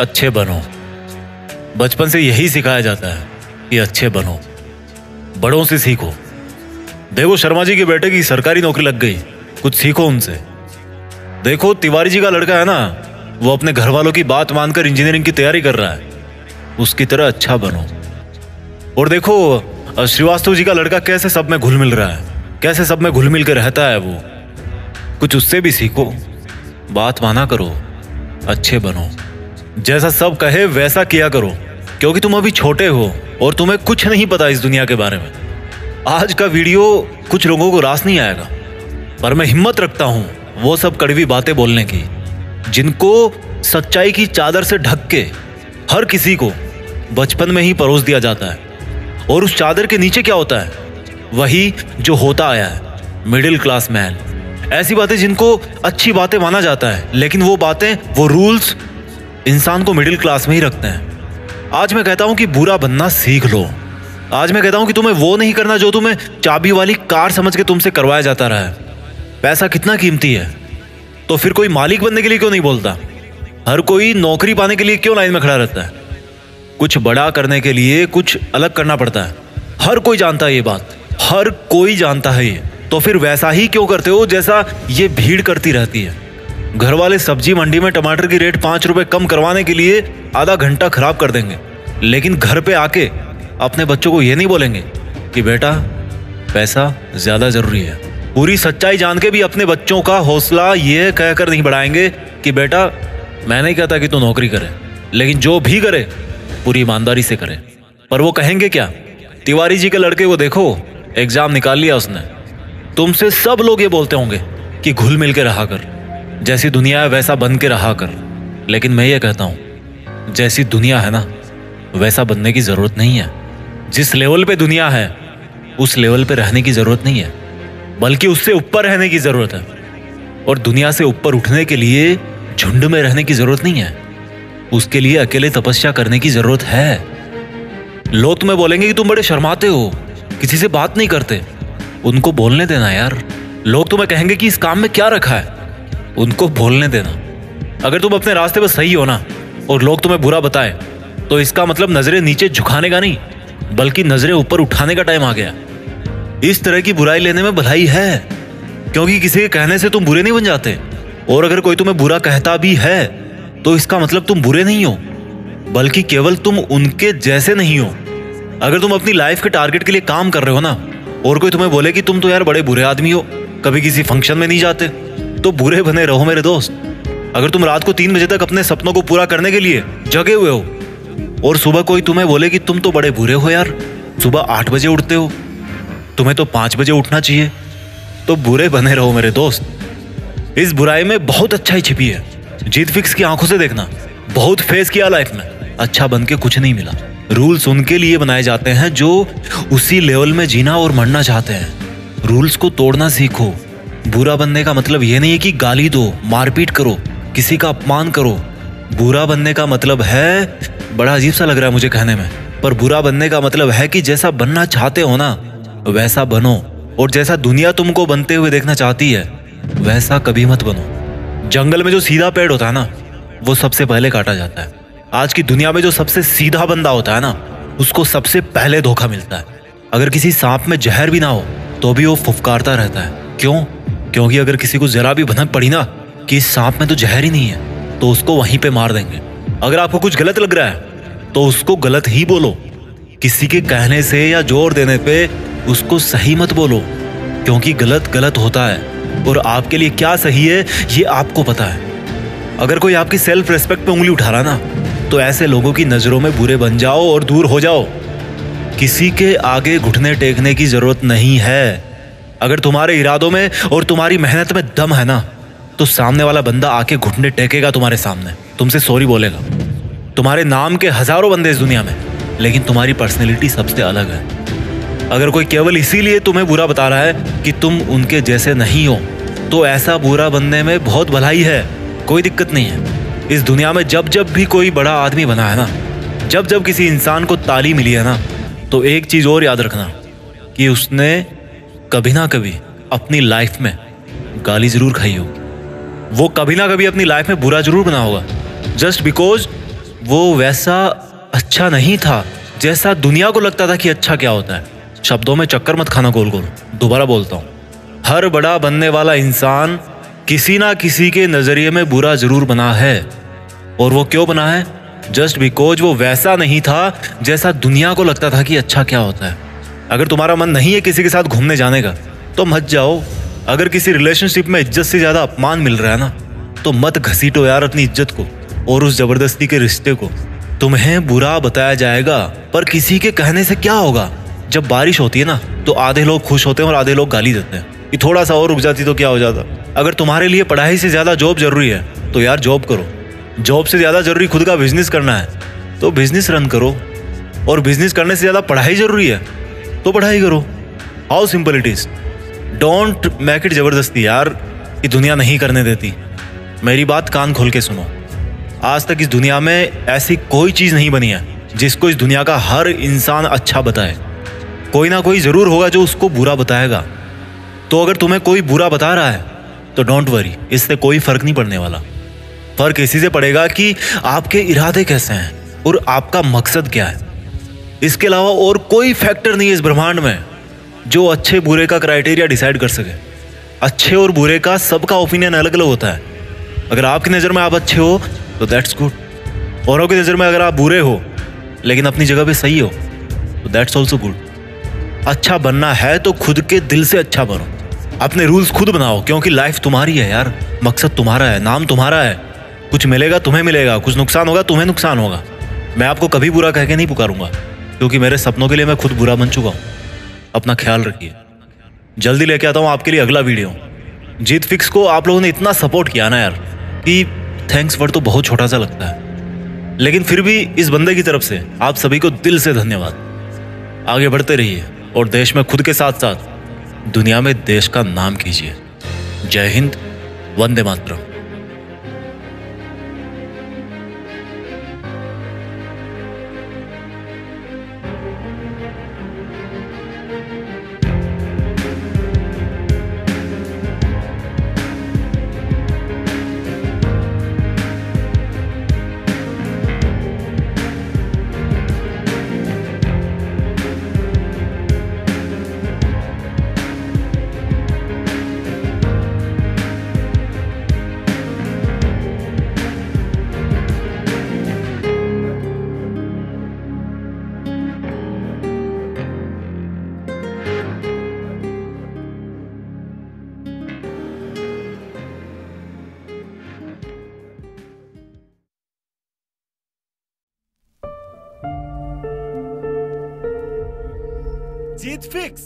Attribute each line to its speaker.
Speaker 1: अच्छे बनो। बचपन से यही सिखाया जाता है कि अच्छे बनो। बड़ों से सीखो। देखो शर्मा जी के बेटे की सरकारी नौकरी लग गई। कुछ सीखो उनसे। देखो तिवारी जी का लड़का है ना, वो अपने घर वालों की बात मानकर इंजीनियरिंग की तैयारी कर रहा है। उसकी तरह अच्छा बनो। और देखो श्रीवास्तव जी का लड़का कैसे सब में घुल मिल रहा है? कैसे सब में घुल मिल के रहता है वो? कुछ उससे भी सीखो। बात माना करो। अच्छे बनो। जैसा सब कहे, वैसा किया करो, क्योंकि तुम अभी छोटे हो और तुम्हें कुछ नहीं पता इस दुनिया के बारे में। आज का वीडियो कुछ लोगों को रास नहीं आएगा, पर मैं हिम्मत रखता हूँ वो सब कड़वी बातें बोलने की, जिनको सच्चाई की चादर से ढक के हर किसी को बचपन में ही परोस दिया जाता है। और उस चादर के नीचे क्या होता है? वही जो होता आया है मिडिल क्लास मैन ऐसी बातें जिनको अच्छी बातें माना जाता है, लेकिन वो बातें, वो रूल्स इंसान को मिडिल क्लास में ही रखते हैं। आज मैं कहता हूँ कि बुरा बनना सीख लो। आज मैं कहता हूँ कि तुम्हें वो नहीं करना जो तुम्हें चाबी वाली कार समझ के तुमसे करवाया जाता रहा है। पैसा कितना कीमती है? तो फिर कोई मालिक बनने के लिए क्यों नहीं बोलता? हर कोई नौकरी पाने के लिए क्यों लाइन में खड़ा रहता है? कुछ बड़ा करने के लिए कुछ अलग करना पड़ता है। हर कोई जानता है ये बात। हर कोई जानता है ये। तो फिर वैसा ही क्यों करते हो जैसा ये भीड़ करती रहती है? घर वाले सब्ज़ी मंडी में टमाटर की रेट पाँच रुपए कम करवाने के लिए आधा घंटा खराब कर देंगे। लेकिन घर पे आके अपने बच्चों को ये नहीं बोलेंगे कि बेटा, पैसा ज़्यादा ज़रूरी है। पूरी सच्चाई जान के भी अपने बच्चों का हौसला ये कहकर नहीं बढ़ाएँगे कि बेटा, मैं नहीं कहता कि तू नौकरी करे, लेकिन जो भी करे, पूरी ईमानदारी से करे। पर वो कहेंगे क्या? तिवारी जी के लड़के को देखो, एग्ज़ाम निकाल लिया उसने। तुमसे सब लोग ये बोलते होंगे कि घुल मिल के रहा कर। जैसी दुनिया है वैसा बन के रहा कर। लेकिन मैं ये कहता हूँ, जैसी दुनिया है ना, वैसा बनने की ज़रूरत नहीं है। जिस लेवल पे दुनिया है, उस लेवल पे रहने की ज़रूरत नहीं है। बल्कि उससे ऊपर रहने की ज़रूरत है। और दुनिया से ऊपर उठने के लिए झुंड में रहने की ज़रूरत नहीं है। उसके लिए अकेले तपस्या करने की ज़रूरत है। लोग तुम्हें बोलेंगे कि तुम बड़े शर्माते हो, किसी से बात नहीं करते। उनको बोलने देना यार। लोग तुम्हें कहेंगे कि इस काम में क्या रखा है? उनको बोलने देना। अगर तुम अपने रास्ते पर सही हो ना, और लोग तुम्हें बुरा बताए तो इसका मतलब नज़रें नीचे झुकाने का नहीं, बल्कि नज़रें ऊपर उठाने का टाइम आ गया। इस तरह की बुराई लेने में भलाई है, क्योंकि किसी के कहने से तुम बुरे नहीं बन जाते। और अगर कोई तुम्हें बुरा कहता भी है तो इसका मतलब तुम बुरे नहीं हो, बल्कि केवल तुम उनके जैसे नहीं हो। अगर तुम अपनी लाइफ के टारगेट के लिए काम कर रहे हो ना, और कोई तुम्हें बोले कि तुम तो यार बड़े बुरे आदमी हो, कभी किसी फ़ंक्शन में नहीं जाते तो बुरे बने रहो मेरे दोस्त। अगर तुम रात को तीन बजे तक अपने सपनों को पूरा करने के लिए जगे हुए हो, और सुबह कोई तुम्हें बोले कि तुम तो बड़े बुरे हो यार, सुबह आठ बजे उठते हो, तुम्हें तो पाँच बजे उठना चाहिए तो बुरे बने रहो मेरे दोस्त। इस बुराई में बहुत अच्छाई छिपी है। जीत फिक्स की आँखों से देखना, बहुत फेस किया लाइफ में अच्छा बन के कुछ नहीं मिला। रूल्स उनके लिए बनाए जाते हैं जो उसी लेवल में जीना और मरना चाहते हैं। रूल्स को तोड़ना सीखो बुरा बनने का मतलब ये नहीं है कि गाली दो, मारपीट करो, किसी का अपमान करो। बुरा बनने का मतलब है, बड़ा अजीब सा लग रहा है मुझे कहने में, पर बुरा बनने का मतलब है कि जैसा बनना चाहते हो ना, वैसा बनो, और जैसा दुनिया तुमको बनते हुए देखना चाहती है, वैसा कभी मत बनो। जंगल में जो सीधा पेड़ होता है ना, वो सबसे पहले काटा जाता है। आज की दुनिया में जो सबसे सीधा बंदा होता है ना, उसको सबसे पहले धोखा मिलता है। अगर किसी सांप में जहर भी ना हो तो भी वो फुफकारता रहता है। क्यों? क्योंकि अगर किसी को जरा भी भनक पड़ी ना कि इस सांप में तो जहर ही नहीं है तो उसको वहीं पे मार देंगे। अगर आपको कुछ गलत लग रहा है तो उसको गलत ही बोलो। किसी के कहने से या ज़ोर देने पे उसको सही मत बोलो, क्योंकि गलत गलत होता है, और आपके लिए क्या सही है, ये आपको पता है। अगर कोई आपकी सेल्फ रेस्पेक्ट पे उंगली उठा रहा ना तो ऐसे लोगों की नज़रों में बुरे बन जाओ और दूर हो जाओ। किसी के आगे घुटने टेकने की ज़रूरत नहीं है। अगर तुम्हारे इरादों में और तुम्हारी मेहनत में दम है ना तो सामने वाला बंदा आके घुटने टेकेगा तुम्हारे सामने। तुमसे सॉरी बोलेगा। तुम्हारे नाम के हज़ारों बंदे इस दुनिया में, लेकिन तुम्हारी पर्सनैलिटी सबसे अलग है। अगर कोई केवल इसीलिए तुम्हें बुरा बता रहा है कि तुम उनके जैसे नहीं हो तो ऐसा बुरा बनने में बहुत भलाई है। कोई दिक्कत नहीं है। इस दुनिया में जब जब भी कोई बड़ा आदमी बना है ना, जब जब किसी इंसान को ताली मिली है ना तो एक चीज़ और याद रखना कि उसने कभी ना कभी अपनी लाइफ में गाली ज़रूर खाई होगी। वो कभी ना कभी अपनी लाइफ में बुरा ज़रूर बना होगा। जस्ट बिकॉज़ वो वैसा अच्छा नहीं था, जैसा दुनिया को लगता था कि अच्छा क्या होता है। शब्दों में चक्कर मत खाना, गोल गोल। दोबारा बोलता हूँ। हर बड़ा बनने वाला इंसान किसी ना किसी के नज़रिए में बुरा ज़रूर बना है। और वो क्यों बना है? जस्ट बिकॉज़ वो वैसा नहीं था, जैसा दुनिया को लगता था कि अच्छा क्या होता है। अगर तुम्हारा मन नहीं है किसी के साथ घूमने जाने का तो मत जाओ। अगर किसी रिलेशनशिप में इज़्ज़त से ज़्यादा अपमान मिल रहा है ना तो मत घसीटो यार अपनी इज़्ज़त को और उस ज़बरदस्ती के रिश्ते को। तुम्हें बुरा बताया जाएगा, पर किसी के कहने से क्या होगा? जब बारिश होती है ना तो आधे लोग खुश होते हैं और आधे लोग गाली देते हैं। कि थोड़ा सा और रुक जाती तो क्या हो जाता? अगर तुम्हारे लिए पढ़ाई से ज़्यादा जॉब ज़रूरी है तो यार जॉब करो। जॉब से ज़्यादा ज़रूरी खुद का बिज़नेस करना है तो बिज़नेस रन करो। और बिज़नेस करने से ज़्यादा पढ़ाई ज़रूरी है तो पढ़ाई करो। How simple it is don't make it ज़बरदस्ती, यार, कि दुनिया नहीं करने देती। मेरी बात कान खोल के सुनो। आज तक इस दुनिया में ऐसी कोई चीज़ नहीं बनी है, जिसको इस दुनिया का हर इंसान अच्छा बताए। कोई ना कोई ज़रूर होगा जो उसको बुरा बताएगा। तो अगर तुम्हें कोई बुरा बता रहा है तो डोंट वरी इससे कोई फ़र्क नहीं पड़ने वाला। फ़र्क इसी से पड़ेगा कि आपके इरादे कैसे हैं और आपका मकसद क्या है। इसके अलावा और कोई फैक्टर नहीं है इस ब्रह्मांड में जो अच्छे बुरे का क्राइटेरिया डिसाइड कर सके। अच्छे और बुरे का सबका ओपिनियन अलग अलग होता है। अगर आपकी नज़र में आप अच्छे हो तो दैट्स गुड औरों की नज़र में अगर आप बुरे हो, लेकिन अपनी जगह पे सही हो तो दैट्स ऑल्सो गुड अच्छा बनना है तो खुद के दिल से अच्छा बनो। अपने रूल्स खुद बनाओ, क्योंकि लाइफ तुम्हारी है यार। मकसद तुम्हारा है, नाम तुम्हारा है। कुछ मिलेगा, तुम्हें मिलेगा। कुछ नुकसान होगा, तुम्हें नुकसान होगा। मैं आपको कभी बुरा कह के नहीं पुकारूँगा। क्योंकि मेरे सपनों के लिए मैं खुद बुरा बन चुका हूँ। अपना ख्याल रखिए। जल्दी लेके आता हूँ आपके लिए अगला वीडियो जीत फिक्स को आप लोगों ने इतना सपोर्ट किया ना यार कि थैंक्स वर्ड तो बहुत छोटा सा लगता है। लेकिन फिर भी इस बंदे की तरफ़ से आप सभी को दिल से धन्यवाद। आगे बढ़ते रहिए और देश में खुद के साथ साथ दुनिया में देश का नाम कीजिए। जय हिंद, वंदे मातरम।
Speaker 2: জিত ফিক্স